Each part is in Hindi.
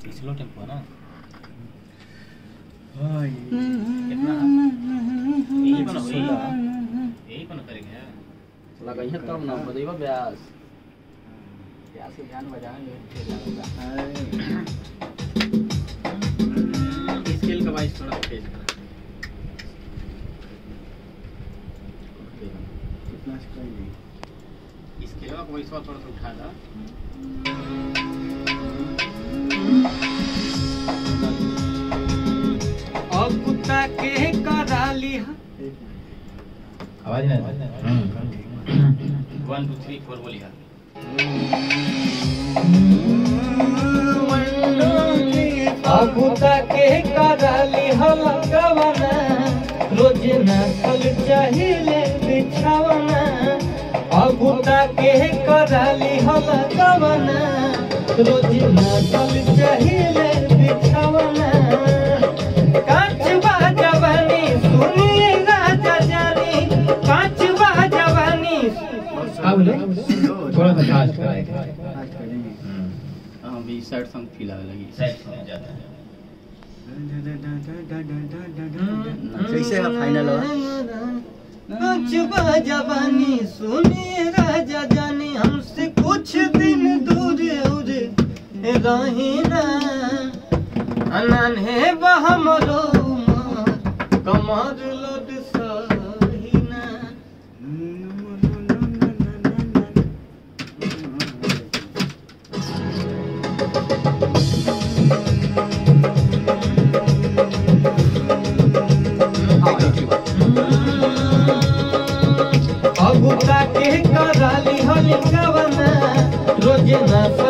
स्लो टेंपो है ना हाय कितना यही बना हुई यही बना करेंगे लगाइए तब ना ब्यास ब्यास के ध्यान बजाएँगे स्केल का वाइस थोड़ा तेज करा कितना स्केल का वाइस थोड़ा सा उठा दा आवाज़ नहीं वन टू थ्री फोर बोलिए अब कुत्ता के कराली रोज नसल चाहिए बिछावना। के कराली हम गवना रोज नसल चाहिए बिछावना। थोड़ा सा फास्ट कराएगा आज अभी सैड सॉन्ग फील आने लगी। साइड से जाता है। कैसे है। फाइनल जवानी सुनिए राजा जानी हमसे कुछ दिन दूर बहमरो कमर लोड सही कराली हली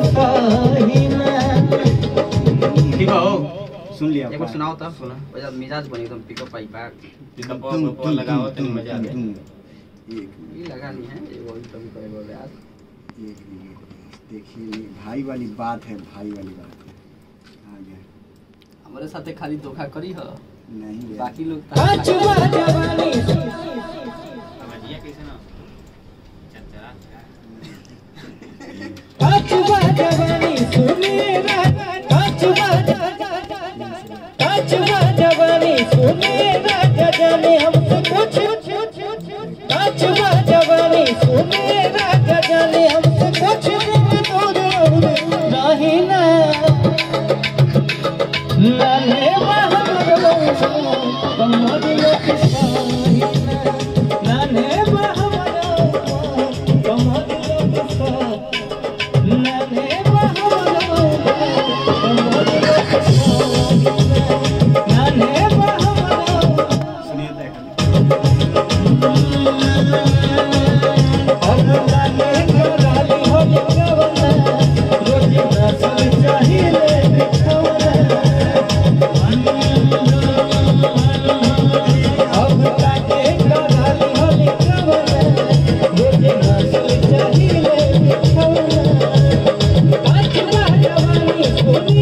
सुन लिया एक बार सुनाओ तब सुना। बजा मिजाज बनी एकदम पिकअप पाई बैक पिकअप और लगाओ तो मज़ा आ गया ये लगा नहीं है ये वो कभी कभी बोल यार एक मिनट देखिए भाई वाली बात है भाई वाली बात है। आ गया। हमारे साथ खाली धोखा करी है। नहीं बाकी लोग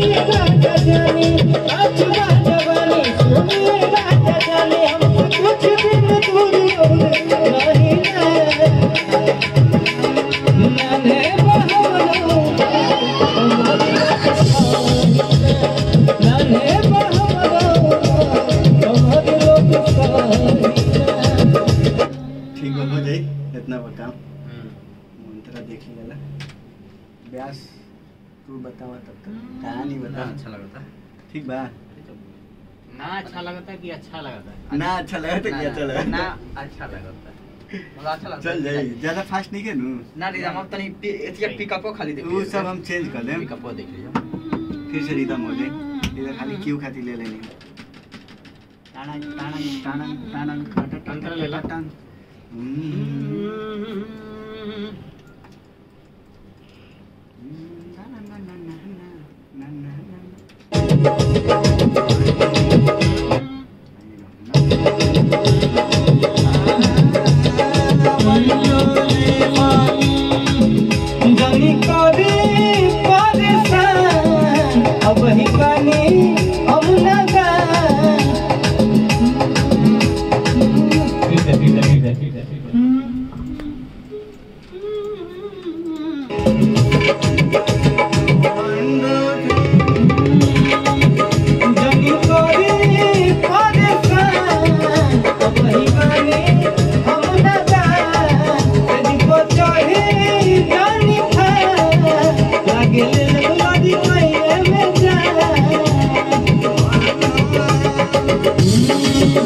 कुछ तू बतावा तब तक। कहानी बता अच्छा लगता ठीक बा। ना अच्छा लगता कि अच्छा लगता ना अच्छा लगा तो क्या चला ना अच्छा लगता है। मतलब अच्छा लगता चल जाई ज़्यादा फास्ट नहीं के नु ना रिदम अब तनी एथिया पिकअपो खाली देख वो सब हम चेंज कर लेम पिकअपो देख लीजिए। फिर से रिदम हो जाए। इधर खाली क्यू खाती ले लेनी टाणंग टाणंग टाणंग टाणंग टाटा अंतरा ले ला। टांग हम्म।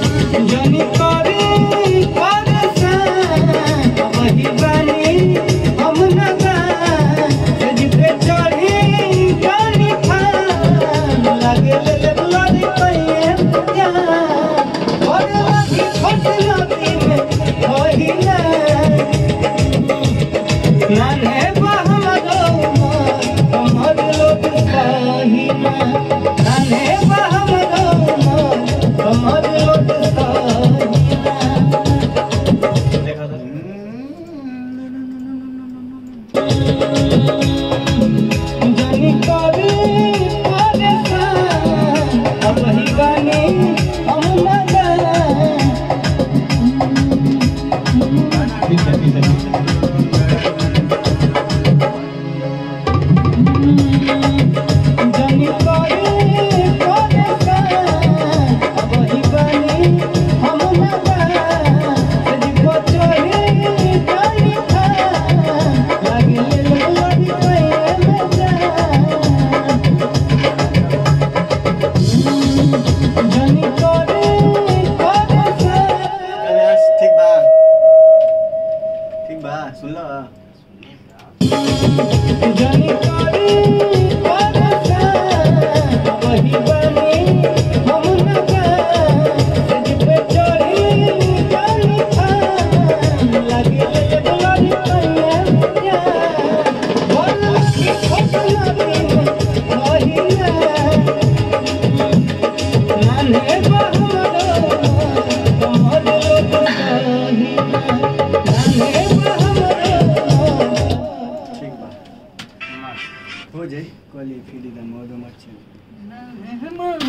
जनी ठीक लो सुन लो हो जाई कली इधर मोदो मत चल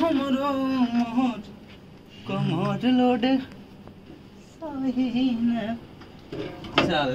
हमरो मोर कमर लोड सही न